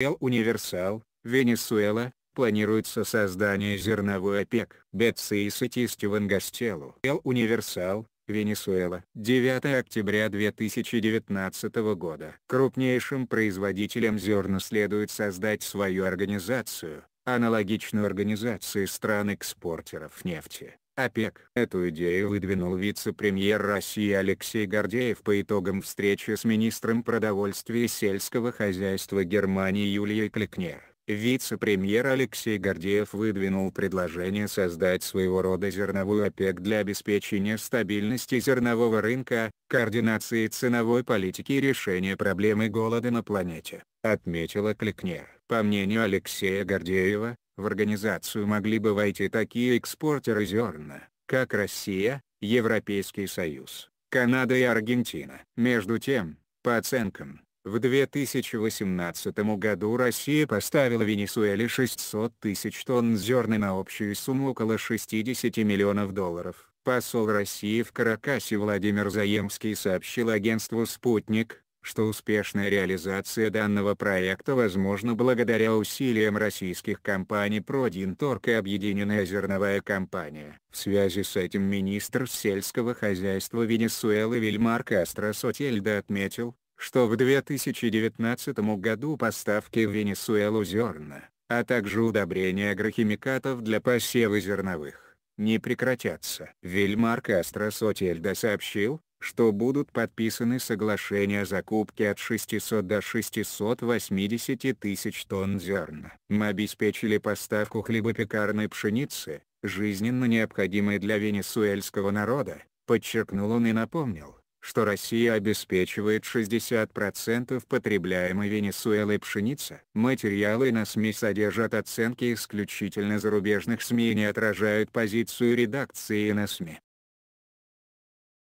Эл Универсал, Венесуэла, планируется создание зерновой ОПЕК. Бетси и Стивен Гастеллу. Эл Универсал, Венесуэла. 9 октября 2019 года. Крупнейшим производителям зерна следует создать свою организацию, аналогичную организации стран-экспортеров нефти. ОПЕК. Эту идею выдвинул вице-премьер России Алексей Гордеев по итогам встречи с министром продовольствия и сельского хозяйства Германии Юлией Кликнер. Вице-премьер Алексей Гордеев выдвинул предложение создать своего рода зерновую ОПЕК для обеспечения стабильности зернового рынка, координации ценовой политики и решения проблемы голода на планете, отметила Кликнер. По мнению Алексея Гордеева, в организацию могли бы войти такие экспортеры зерна, как Россия, Европейский Союз, Канада и Аргентина. Между тем, по оценкам, в 2018 году Россия поставила Венесуэле 600 тысяч тонн зерна на общую сумму около 60 миллионов долларов. Посол России в Каракасе Владимир Заемский сообщил агентству «Спутник», что успешная реализация данного проекта возможна благодаря усилиям российских компаний Продинторг и Объединенная зерновая компания. В связи с этим министр сельского хозяйства Венесуэлы Вильмар Кастро Сотельдо отметил, что в 2019 году поставки в Венесуэлу зерна, а также удобрения агрохимикатов для посева зерновых, не прекратятся. Вильмар Кастро Сотельдо сообщил, что будут подписаны соглашения о закупке от 600 до 680 тысяч тонн зерна. Мы обеспечили поставку хлебопекарной пшеницы, жизненно необходимой для венесуэльского народа, подчеркнул он и напомнил, что Россия обеспечивает 60% потребляемой Венесуэлой пшеницы. Материалы на СМИ содержат оценки исключительно зарубежных СМИ и не отражают позицию редакции на СМИ.